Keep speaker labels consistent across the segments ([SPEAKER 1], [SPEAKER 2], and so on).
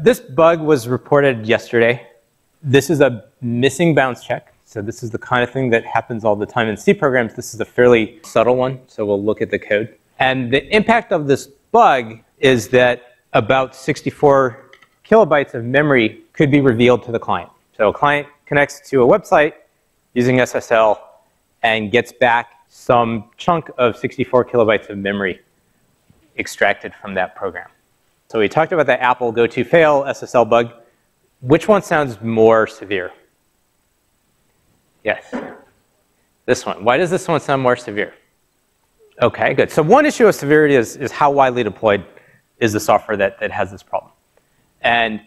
[SPEAKER 1] This bug was reported yesterday. This is a missing bounds check. So this is the kind of thing that happens all the time in C programs. This is a fairly subtle one, so we'll look at the code. And the impact of this bug is that about 64 kilobytes of memory could be revealed to the client. So a client connects to a website using SSL and gets back some chunk of 64 kilobytes of memory extracted from that program. So we talked about the Apple go to fail SSL bug. Which one sounds more severe? Yes. This one. Why does this one sound more severe? Okay, good. So one issue of severity is, is how widely deployed is the software that, that has this problem. And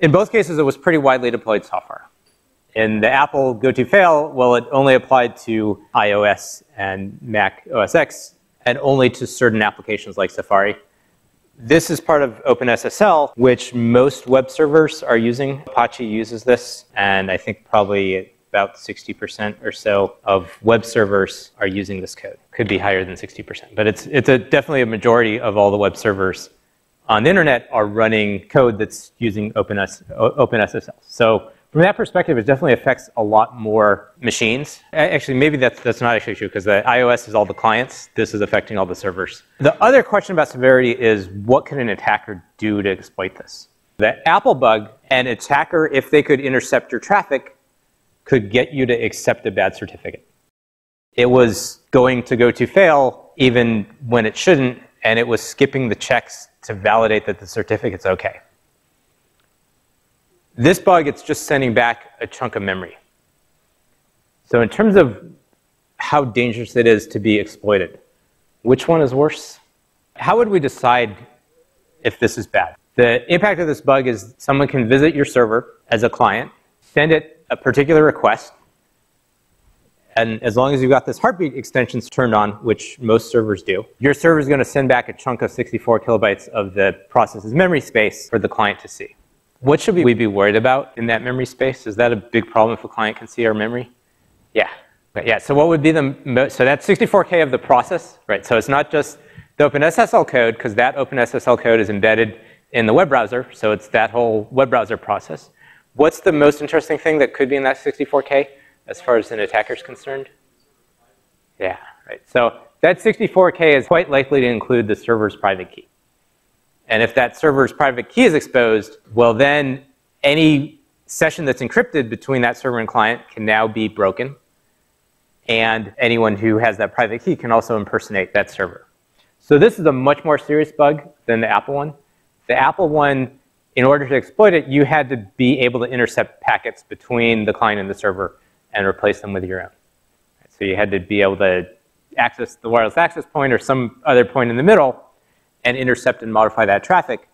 [SPEAKER 1] in both cases, it was pretty widely deployed software. In the Apple go to fail, well, it only applied to iOS and Mac OS X and only to certain applications like Safari. This is part of OpenSSL, which most web servers are using. Apache uses this, and I think probably about 60% or so of web servers are using this code. Could be higher than 60%, but it's, it's a, definitely a majority of all the web servers on the internet are running code that's using OpenS, OpenSSL. So from that perspective, it definitely affects a lot more machines. Actually, maybe that's, that's not actually true because the iOS is all the clients. This is affecting all the servers. The other question about severity is what can an attacker do to exploit this? The Apple bug, an attacker, if they could intercept your traffic, could get you to accept a bad certificate. It was going to go to fail even when it shouldn't, and it was skipping the checks to validate that the certificate's okay. This bug, it's just sending back a chunk of memory. So in terms of how dangerous it is to be exploited, which one is worse? How would we decide if this is bad? The impact of this bug is someone can visit your server as a client, send it a particular request, and as long as you've got this heartbeat extensions turned on, which most servers do, your server is going to send back a chunk of 64 kilobytes of the process's memory space for the client to see. What should we be worried about in that memory space? Is that a big problem if a client can see our memory? Yeah. Okay, yeah, so what would be the, most, so that's 64K of the process, right? So it's not just the OpenSSL code, because that OpenSSL code is embedded in the web browser, so it's that whole web browser process. What's the most interesting thing that could be in that 64K as far as an attacker is concerned? Yeah, right. So that 64K is quite likely to include the server's private key. And if that server's private key is exposed, well, then any session that's encrypted between that server and client can now be broken. And anyone who has that private key can also impersonate that server. So this is a much more serious bug than the Apple one. The Apple one, in order to exploit it, you had to be able to intercept packets between the client and the server and replace them with your own. So you had to be able to access the wireless access point or some other point in the middle and intercept and modify that traffic.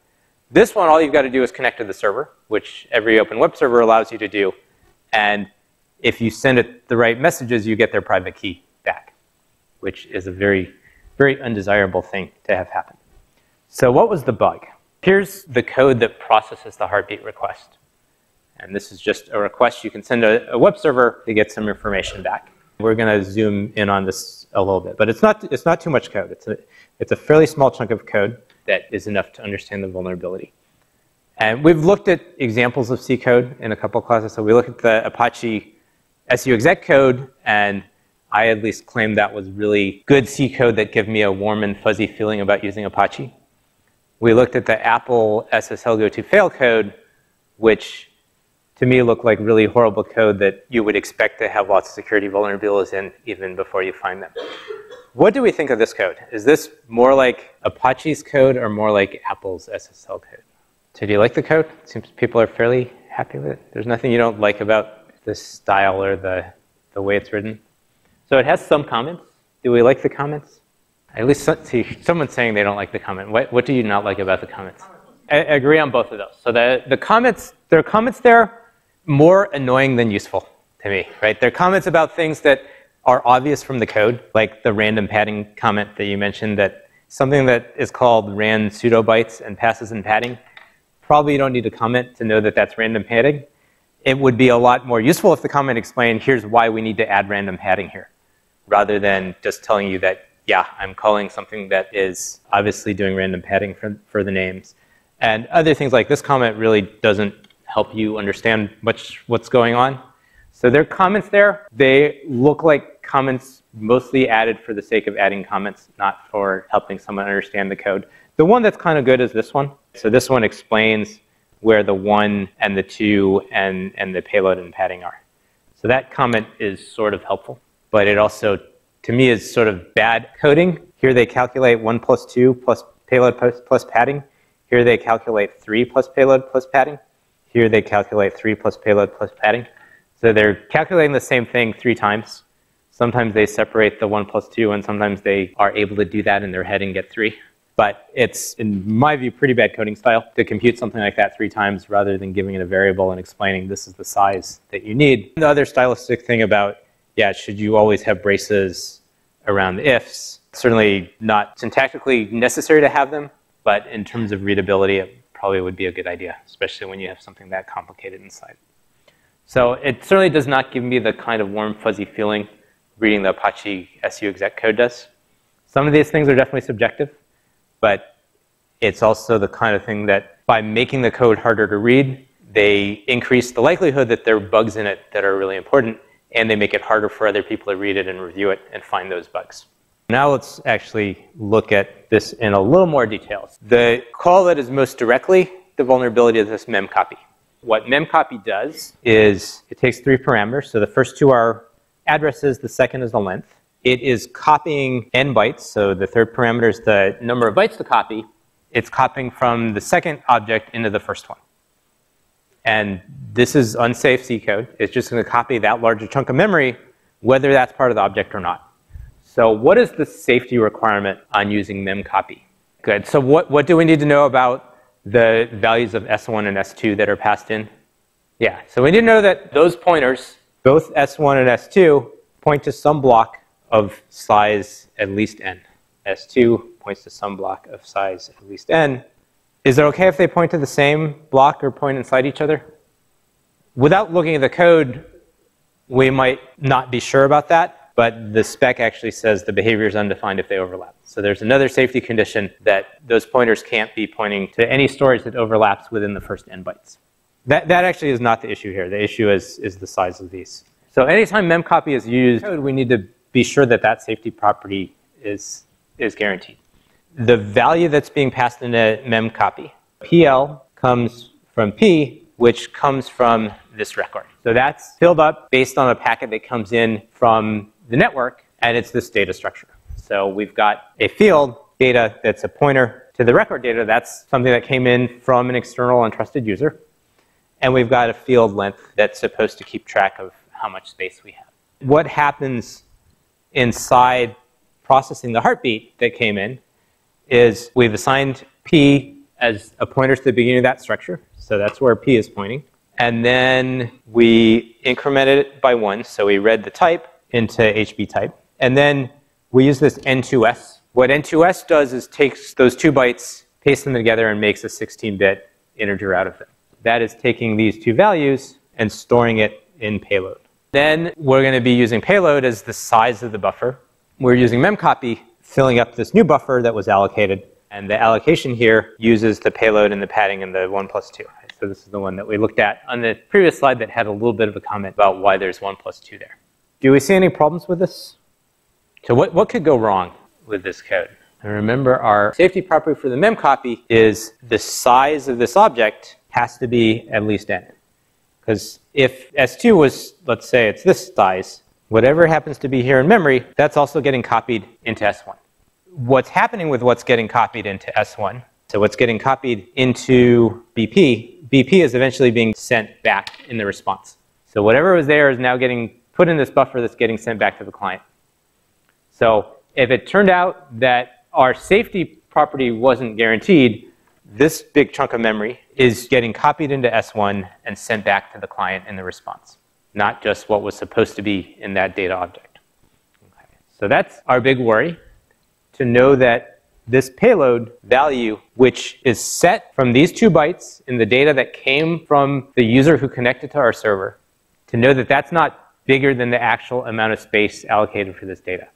[SPEAKER 1] This one, all you've got to do is connect to the server, which every open web server allows you to do. And if you send it the right messages, you get their private key back, which is a very, very undesirable thing to have happen. So what was the bug? Here's the code that processes the heartbeat request. And this is just a request you can send a, a web server to get some information back. We're going to zoom in on this a little bit, but it's not, it's not too much code. It's a, it's a fairly small chunk of code that is enough to understand the vulnerability. And we've looked at examples of C code in a couple classes. So we looked at the Apache SU exec code, and I at least claimed that was really good C code that gave me a warm and fuzzy feeling about using Apache. We looked at the Apple SSL go to fail code, which to me look like really horrible code that you would expect to have lots of security vulnerabilities in even before you find them. What do we think of this code? Is this more like Apache's code or more like Apple's SSL code? So do you like the code? It seems people are fairly happy with it. There's nothing you don't like about the style or the, the way it's written. So it has some comments. Do we like the comments? At least see, someone's saying they don't like the comment. What, what do you not like about the comments? I, I agree on both of those. So the, the comments, there are comments there more annoying than useful to me, right? There are comments about things that are obvious from the code, like the random padding comment that you mentioned that something that is called ran pseudo bytes and passes in padding, probably you don't need a comment to know that that's random padding. It would be a lot more useful if the comment explained, here's why we need to add random padding here, rather than just telling you that, yeah, I'm calling something that is obviously doing random padding for, for the names. And other things like this comment really doesn't help you understand much what's going on. So there are comments there. They look like comments mostly added for the sake of adding comments, not for helping someone understand the code. The one that's kind of good is this one. So this one explains where the one and the two and, and the payload and padding are. So that comment is sort of helpful, but it also, to me, is sort of bad coding. Here they calculate one plus two plus payload plus, plus padding. Here they calculate three plus payload plus padding. Here they calculate three plus payload plus padding. So they're calculating the same thing three times. Sometimes they separate the one plus two, and sometimes they are able to do that in their head and get three. But it's, in my view, pretty bad coding style to compute something like that three times rather than giving it a variable and explaining this is the size that you need. The other stylistic thing about, yeah, should you always have braces around the ifs? Certainly not syntactically necessary to have them, but in terms of readability, it probably would be a good idea, especially when you have something that complicated inside. So it certainly does not give me the kind of warm, fuzzy feeling reading the Apache SU exec code does. Some of these things are definitely subjective but it's also the kind of thing that by making the code harder to read, they increase the likelihood that there are bugs in it that are really important, and they make it harder for other people to read it and review it and find those bugs. Now let's actually look at this in a little more detail. The call that is most directly the vulnerability of this memcopy. What memcopy does is it takes three parameters. So the first two are addresses, the second is the length it is copying n bytes. So the third parameter is the number of bytes to copy. It's copying from the second object into the first one. And this is unsafe C code. It's just going to copy that larger chunk of memory, whether that's part of the object or not. So what is the safety requirement on using memcopy? Good. So what, what do we need to know about the values of S1 and S2 that are passed in? Yeah, so we need to know that those pointers, both S1 and S2, point to some block of size at least n. S2 points to some block of size at least n. Is it okay if they point to the same block or point inside each other? Without looking at the code, we might not be sure about that, but the spec actually says the behavior is undefined if they overlap. So there's another safety condition that those pointers can't be pointing to any storage that overlaps within the first n bytes. That, that actually is not the issue here. The issue is, is the size of these. So anytime memcopy is used, we need to be sure that that safety property is, is guaranteed. The value that's being passed in a memcopy, PL comes from P, which comes from this record. So that's filled up based on a packet that comes in from the network, and it's this data structure. So we've got a field data that's a pointer to the record data. That's something that came in from an external untrusted user. And we've got a field length that's supposed to keep track of how much space we have. What happens inside processing the heartbeat that came in is we've assigned P as a pointer to the beginning of that structure. So that's where P is pointing. And then we incremented it by one. So we read the type into HB type. And then we use this N2S. What N2S does is takes those two bytes, pastes them together, and makes a 16-bit integer out of them. That is taking these two values and storing it in payload. Then we're going to be using payload as the size of the buffer. We're using memcopy, filling up this new buffer that was allocated. And the allocation here uses the payload and the padding in the 1 plus 2. So this is the one that we looked at on the previous slide that had a little bit of a comment about why there's 1 plus 2 there. Do we see any problems with this? So what, what could go wrong with this code? And remember, our safety property for the memcopy is the size of this object has to be at least n. Because if S2 was, let's say it's this size, whatever happens to be here in memory, that's also getting copied into S1. What's happening with what's getting copied into S1, so what's getting copied into BP, BP is eventually being sent back in the response. So whatever was there is now getting put in this buffer that's getting sent back to the client. So if it turned out that our safety property wasn't guaranteed, this big chunk of memory is getting copied into S1 and sent back to the client in the response, not just what was supposed to be in that data object. Okay. So that's our big worry, to know that this payload value, which is set from these two bytes in the data that came from the user who connected to our server, to know that that's not bigger than the actual amount of space allocated for this data.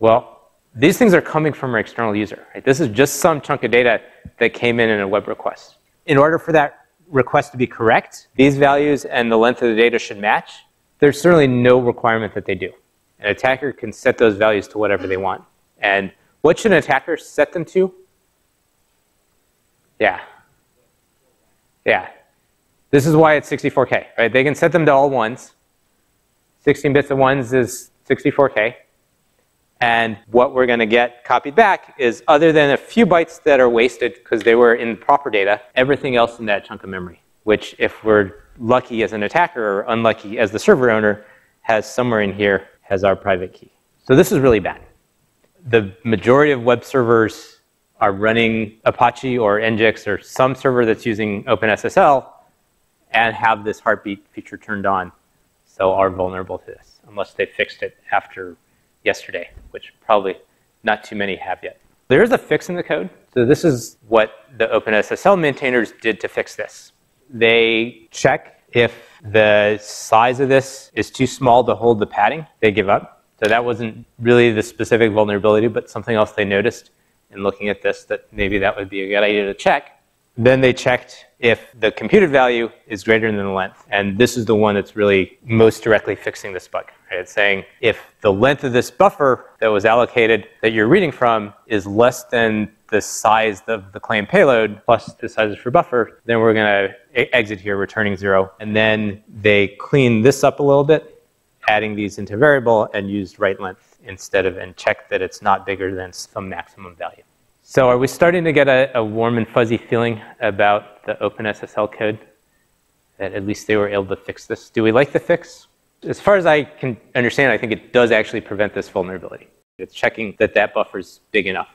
[SPEAKER 1] Well, These things are coming from our external user. Right? This is just some chunk of data that came in in a web request. In order for that request to be correct, these values and the length of the data should match. There's certainly no requirement that they do. An attacker can set those values to whatever they want. And what should an attacker set them to? Yeah. Yeah. This is why it's 64K, right? They can set them to all ones. 16 bits of ones is 64K. And what we're going to get copied back is other than a few bytes that are wasted because they were in proper data, everything else in that chunk of memory, which if we're lucky as an attacker or unlucky as the server owner, has somewhere in here has our private key. So this is really bad. The majority of web servers are running Apache or Nginx or some server that's using OpenSSL and have this heartbeat feature turned on, so are vulnerable to this, unless they fixed it after yesterday, which probably not too many have yet. There is a fix in the code. So this is what the OpenSSL maintainers did to fix this. They check if the size of this is too small to hold the padding, they give up. So that wasn't really the specific vulnerability, but something else they noticed in looking at this that maybe that would be a good idea to check. Then they checked if the computed value is greater than the length. And this is the one that's really most directly fixing this bug. Right? It's saying if the length of this buffer that was allocated that you're reading from is less than the size of the claim payload plus the size for buffer, then we're going to exit here returning zero. And then they clean this up a little bit, adding these into variable and used write length instead of and check that it's not bigger than some maximum value. So are we starting to get a, a, warm and fuzzy feeling about the OpenSSL code? That at least they were able to fix this. Do we like the fix? As far as I can understand, I think it does actually prevent this vulnerability. It's checking that that buffer is big enough.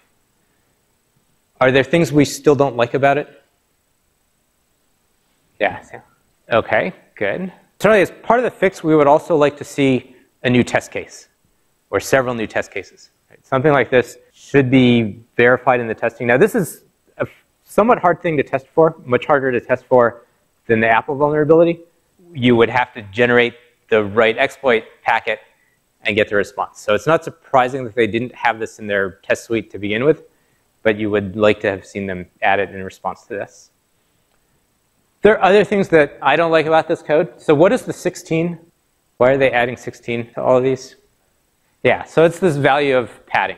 [SPEAKER 1] Are there things we still don't like about it? Yeah. Okay, good. Certainly, as part of the fix, we would also like to see a new test case or several new test cases. Something like this should be verified in the testing. Now, this is a somewhat hard thing to test for, much harder to test for than the Apple vulnerability. You would have to generate the right exploit packet and get the response. So it's not surprising that they didn't have this in their test suite to begin with, but you would like to have seen them add it in response to this. There are other things that I don't like about this code. So what is the 16? Why are they adding 16 to all of these? Yeah, so it's this value of padding.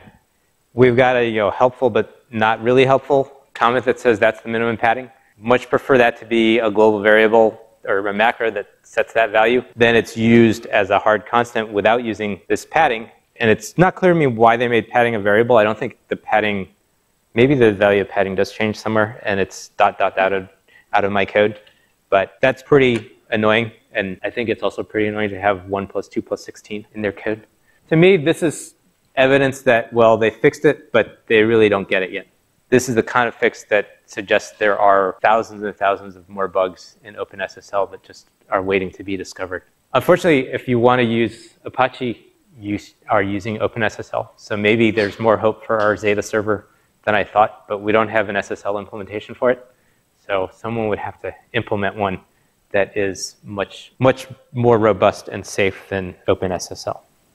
[SPEAKER 1] We've got a you know, helpful but not really helpful comment that says that's the minimum padding. Much prefer that to be a global variable or a macro that sets that value. Then it's used as a hard constant without using this padding. And it's not clear to me why they made padding a variable. I don't think the padding, maybe the value of padding does change somewhere and it's dot dot out of, out of my code. But that's pretty annoying. And I think it's also pretty annoying to have 1 plus 2 plus 16 in their code to me, this is evidence that, well, they fixed it, but they really don't get it yet. This is the kind of fix that suggests there are thousands and thousands of more bugs in OpenSSL that just are waiting to be discovered. Unfortunately, if you want to use Apache, you are using OpenSSL. So maybe there's more hope for our Zhtta server than I thought, but we don't have an SSL implementation for it. So someone would have to implement one that is much, much more robust and safe than OpenSSL.